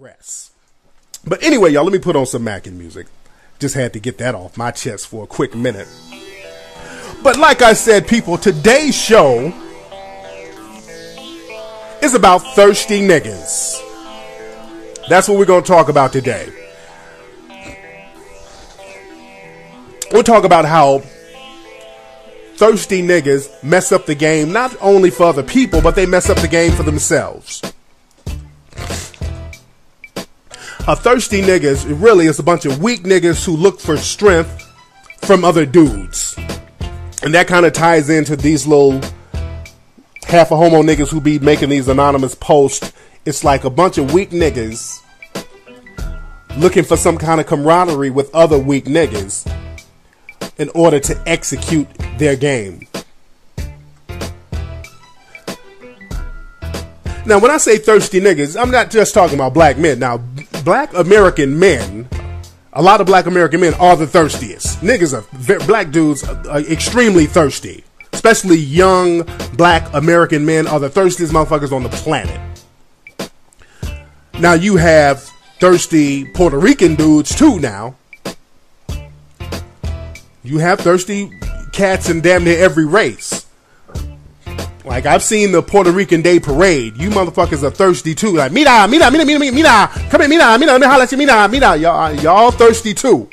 digress. But anyway, y'all, let me put on some Mackin music. Just had to get that off my chest for a quick minute. But like I said, people, today's show is about thirsty niggas. That's what we're going to talk about today. We'll talk about how thirsty niggas mess up the game not only for other people, but they mess up the game for themselves. A thirsty niggas really is a bunch of weak niggas who look for strength from other dudes. And that kind of ties into these little half a homo niggas who be making these anonymous posts. It's like a bunch of weak niggas looking for some kind of camaraderie with other weak niggas in order to execute their game. Now, when I say thirsty niggas, I'm not just talking about black men. Now, black American men, a lot of black American men are the thirstiest. Niggas are, black dudes are extremely thirsty. Especially young black American men are the thirstiest motherfuckers on the planet. Now you have thirsty Puerto Rican dudes too now. You have thirsty cats in damn near every race. Like I've seen the Puerto Rican Day Parade. You motherfuckers are thirsty too. Like mira, mira, mira, mira, mira. Come here, mira, mira. Let me holler at you, mira, mira. Y'all, y'all thirsty too.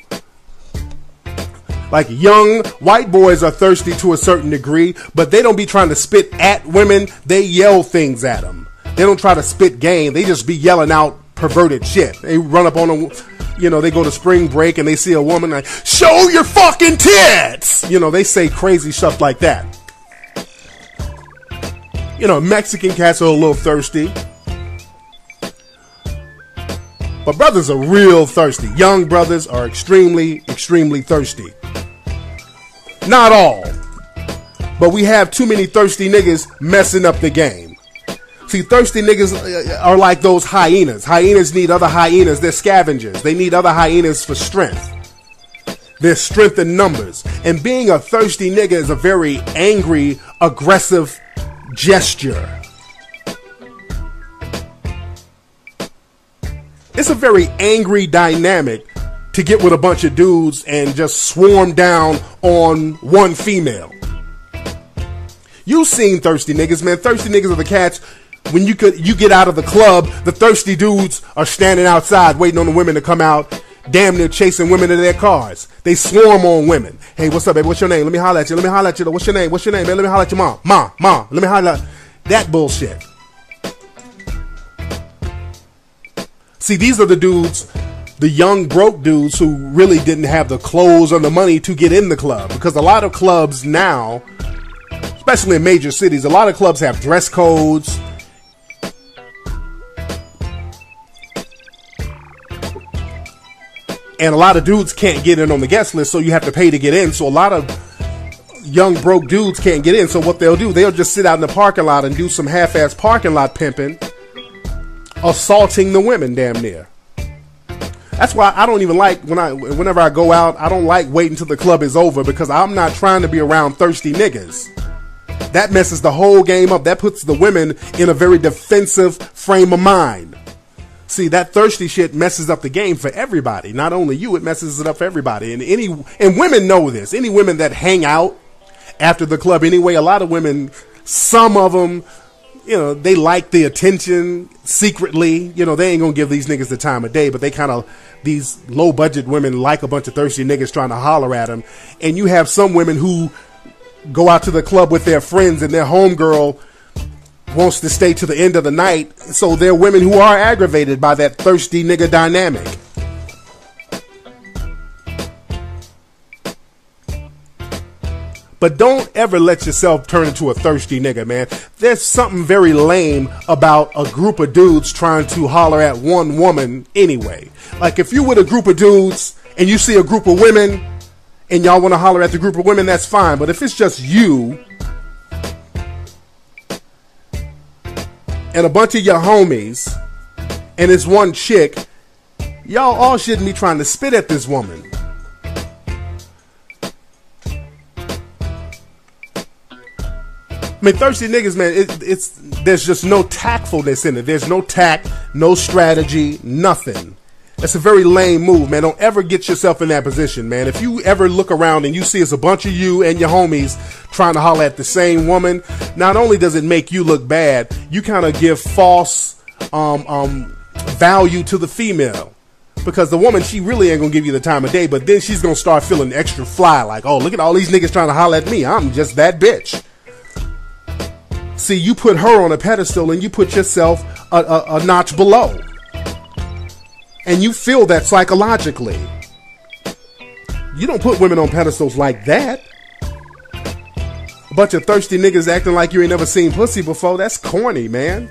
Like young white boys are thirsty to a certain degree, but they don't be trying to spit at women. They yell things at them. They don't try to spit game. They just be yelling out perverted shit. They run up on them. You know, they go to spring break and they see a woman like, show your fucking tits! You know, they say crazy stuff like that. You know, Mexican cats are a little thirsty. But brothers are real thirsty. Young brothers are extremely, extremely thirsty. Not all. But we have too many thirsty niggas messing up the game. See, thirsty niggas uh, are like those hyenas. Hyenas need other hyenas. They're scavengers. They need other hyenas for strength. There's strength in numbers. And being a thirsty nigga is a very angry, aggressive gesture. It's a very angry dynamic to get with a bunch of dudes and just swarm down on one female. You've seen thirsty niggas, man. Thirsty niggas are the cats. When you could you get out of the club, the thirsty dudes are standing outside waiting on the women to come out, damn near chasing women in their cars. They swarm on women. Hey, what's up, baby? What's your name? Let me holler at you. Let me holler at you. What's your name? What's your name, man? Let me holler at your mom. Mom, mom. Let me holler. That bullshit. See, these are the dudes, the young broke dudes who really didn't have the clothes or the money to get in the club. Because a lot of clubs now, especially in major cities, a lot of clubs have dress codes. And a lot of dudes can't get in on the guest list, so you have to pay to get in. So a lot of young broke dudes can't get in. So what they'll do, they'll just sit out in the parking lot and do some half-ass parking lot pimping, assaulting the women damn near. That's why I don't even like when I whenever I go out, I don't like waiting until the club is over because I'm not trying to be around thirsty niggas. That messes the whole game up. That puts the women in a very defensive frame of mind. See, that thirsty shit messes up the game for everybody. Not only you, it messes it up for everybody. And any and women know this. Any women that hang out after the club anyway, a lot of women, some of them, you know, they like the attention secretly. You know, they ain't gonna give these niggas the time of day, but they kind of these low budget women like a bunch of thirsty niggas trying to holler at them. And you have some women who go out to the club with their friends and their homegirl wants to stay to the end of the night. So they're women who are aggravated by that thirsty nigga dynamic. But don't ever let yourself turn into a thirsty nigga, man. There's something very lame about a group of dudes trying to holler at one woman anyway. Like if you with a group of dudes and you see a group of women and y'all want to holler at the group of women, that's fine. But if it's just you and a bunch of your homies and it's one chick, y'all all shouldn't be trying to spit at this woman. I mean, thirsty niggas, man. It, it's there's just no tactfulness in it. There's no tact, no strategy, nothing. That's a very lame move, man. Don't ever get yourself in that position, man. If you ever look around and you see it's a bunch of you and your homies trying to holler at the same woman, not only does it make you look bad, you kind of give false um, um, value to the female. Because the woman, she really ain't gonna give you the time of day, but then she's gonna start feeling extra fly, like, oh, look at all these niggas trying to holler at me. I'm just that bitch. See, you put her on a pedestal and you put yourself a, a, a notch below. And you feel that psychologically. You don't put women on pedestals like that. A bunch of thirsty niggas acting like you ain't never seen pussy before. That's corny, man.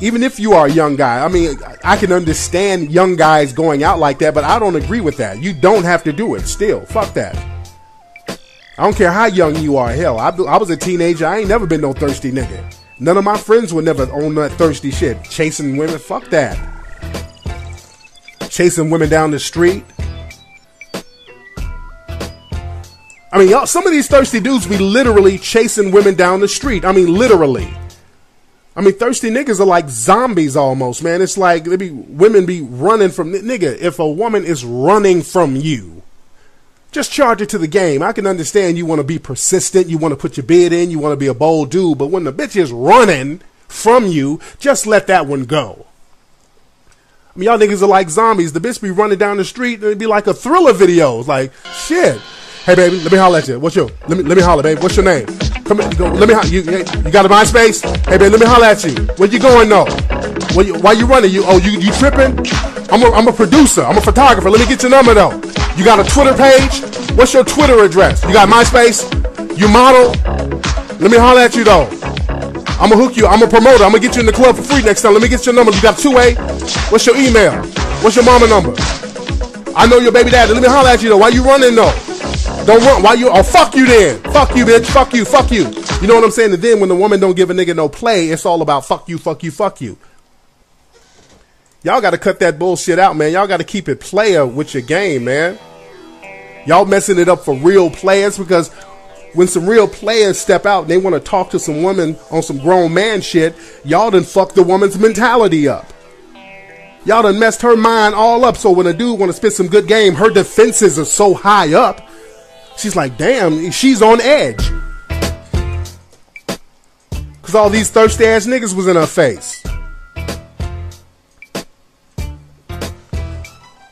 Even if you are a young guy, I mean, I can understand young guys going out like that, but I don't agree with that. You don't have to do it still. Fuck that. I don't care how young you are. Hell, I, I was a teenager. I ain't never been no thirsty nigga. None of my friends were never on that thirsty shit. Chasing women. Fuck that. Chasing women down the street. I mean, y'all, some of these thirsty dudes be literally chasing women down the street. I mean, literally. I mean, thirsty niggas are like zombies almost, man. It's like they be women be running from nigga. If a woman is running from you, just charge it to the game. I can understand you want to be persistent, you want to put your bid in, you want to be a bold dude, but when the bitch is running from you, just let that one go. I mean, y'all niggas are like zombies. The bitch be running down the street and it'd be like a thriller video. Like, shit. Hey baby, let me holler at you. What's your? Let me let me holler, baby. What's your name? Come here, go, let me. You, you got a MySpace? Hey baby, let me holler at you. Where you going though? Where you, why you running? You oh you you tripping? I'm a, I'm a producer. I'm a photographer. Let me get your number though. You got a Twitter page? What's your Twitter address? You got MySpace? You model? Let me holler at you though. I'm gonna hook you. I'm a promoter. I'm gonna get you in the club for free next time. Let me get your number. You got two way. What's your email? What's your mama number? I know your baby daddy. Let me holler at you though. Why you running though? Don't run. Why you? Oh, fuck you then. Fuck you, bitch. Fuck you. Fuck you. You know what I'm saying? And then when the woman don't give a nigga no play, it's all about fuck you, fuck you, fuck you. Y'all got to cut that bullshit out, man. Y'all got to keep it player with your game, man. Y'all messing it up for real players because when some real players step out and they want to talk to some woman on some grown man shit, y'all done fucked the woman's mentality up. Y'all done messed her mind all up. So when a dude want to spit some good game, her defenses are so high up She's like, damn, she's on edge. Cause all these thirsty ass niggas was in her face.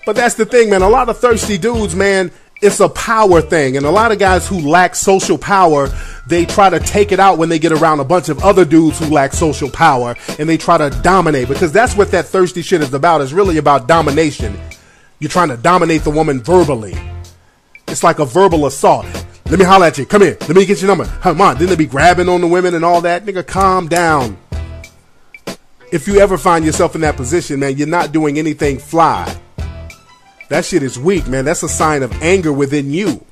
But that's the thing, man. A lot of thirsty dudes, man, it's a power thing. And a lot of guys who lack social power, they try to take it out when they get around a bunch of other dudes who lack social power and they try to dominate because that's what that thirsty shit is about. It's really about domination. You're trying to dominate the woman verbally. It's like a verbal assault. Let me holler at you. Come here. Let me get your number. Come on. Then they be grabbing on the women and all that. Nigga, calm down. If you ever find yourself in that position, man, you're not doing anything fly. That shit is weak, man. That's a sign of anger within you.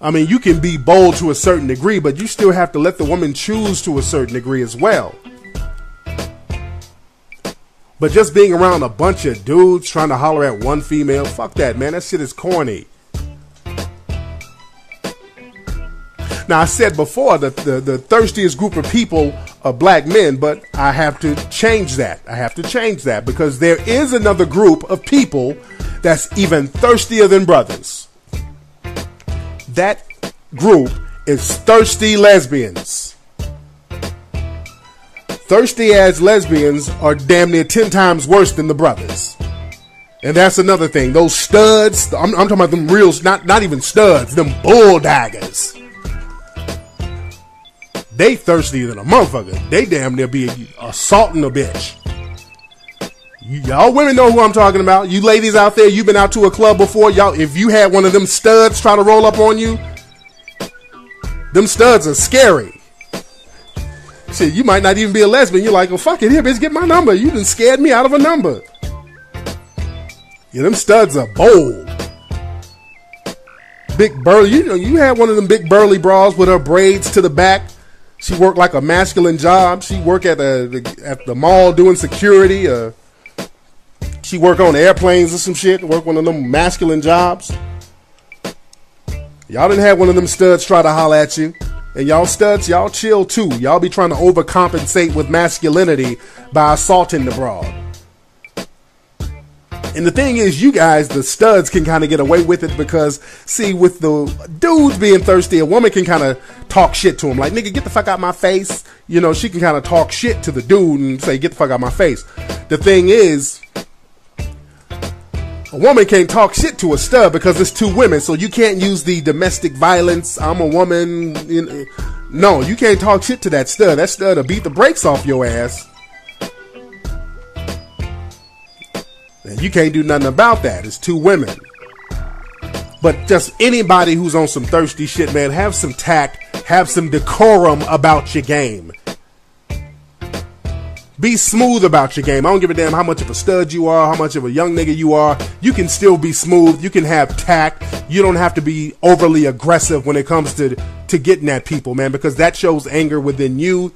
I mean, you can be bold to a certain degree, but you still have to let the woman choose to a certain degree as well. But just being around a bunch of dudes trying to holler at one female, fuck that, man. That shit is corny. Now, I said before that the, the thirstiest group of people are black men, but I have to change that. I have to change that because there is another group of people that's even thirstier than brothers. That group is thirsty lesbians Thirsty as lesbians are damn near 10 times worse than the brothers. And that's another thing. Those studs, I'm, I'm talking about them real, not, not even studs, them bull daggers. They thirstier than a motherfucker. They damn near be assaulting a bitch. y'all women know who I'm talking about. You ladies out there, you've been out to a club before. Y'all, if you had one of them studs try to roll up on you, them studs are scary. Shit, you might not even be a lesbian. You're like, oh, fuck it, here, bitch, get my number. You done scared me out of a number. Yeah, them studs are bold. Big burly. You know, you had one of them big burly bras with her braids to the back. She worked like a masculine job. She worked at the, at the mall doing security. Uh, she worked on airplanes or some shit. Work one of them masculine jobs. Y'all didn't have one of them studs try to holler at you. And y'all studs, y'all chill too. Y'all be trying to overcompensate with masculinity by assaulting the broad. And the thing is, you guys, the studs, can kind of get away with it because, see, with the dudes being thirsty, a woman can kind of talk shit to him. Like, nigga, get the fuck out my face. You know, she can kind of talk shit to the dude and say, get the fuck out my face. The thing is, a woman can't talk shit to a stud because it's two women, so you can't use the domestic violence. I'm a woman. You know, no, you can't talk shit to that stud. That stud will beat the brakes off your ass. And you can't do nothing about that. It's two women. But just anybody who's on some thirsty shit, man, have some tact, have some decorum about your game. Be smooth about your game. I don't give a damn how much of a stud you are, how much of a young nigga you are. You can still be smooth. You can have tact. You don't have to be overly aggressive when it comes to to getting at people, man, because that shows anger within you.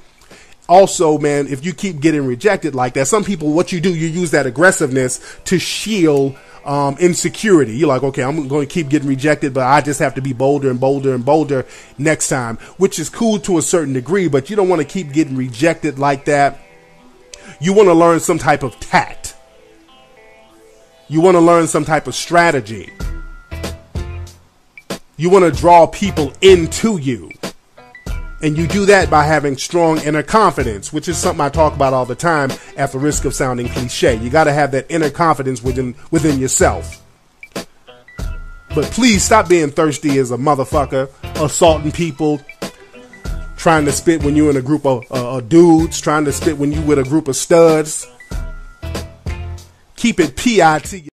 Also, man, if you keep getting rejected like that, some people, what you do, you use that aggressiveness to shield um, insecurity. You're like, okay, I'm going to keep getting rejected, but I just have to be bolder and bolder and bolder next time, which is cool to a certain degree, but you don't want to keep getting rejected like that you want to learn some type of tact. You want to learn some type of strategy. You want to draw people into you. And you do that by having strong inner confidence, which is something I talk about all the time at the risk of sounding cliche. You got to have that inner confidence within within yourself. But please stop being thirsty as a motherfucker, assaulting people, trying to spit when you're in a group of uh, dudes, trying to spit when you're with a group of studs. Keep it PIT.